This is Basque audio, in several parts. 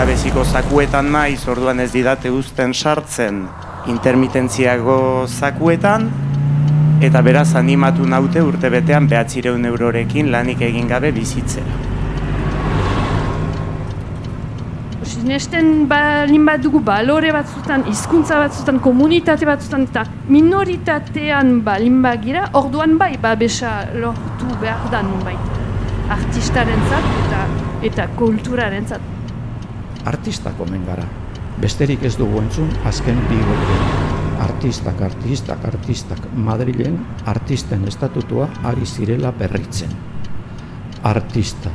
langabeziko zakuetan naiz, orduan ez didate uzten sartzen intermitentziago zakuetan, eta beraz animatu naute urte betean behatzireun eurorekin lanik egin gabe bizitzera. Sinesten balin bat dugu balore batzutan, hizkuntza batzutan, komunitate batzutan eta minoritatean balin bagira, orduan bai babesa lortu behar da nunbait. Artistaren zat eta, eta kulturaren zat. Artistak omen gara. Besterik ez dugu entzun azken bi gorte. Artistak, artistak, artistak, Madrilen artisten estatutua ari zirela berritzen. Artista.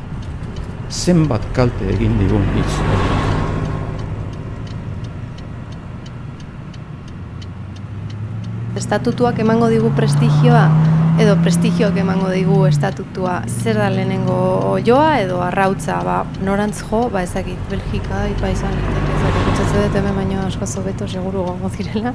Zenbat kalte egin digun hitz estatutuak emango digu prestigioa edo prestigioak emango digu estatutua zer da lehenengo joa edo arrautza ba, norantz jo, ba ezakit Belgika, Ipa izan, dakit, dut hemen baino asko zobeto seguru gongo zirela.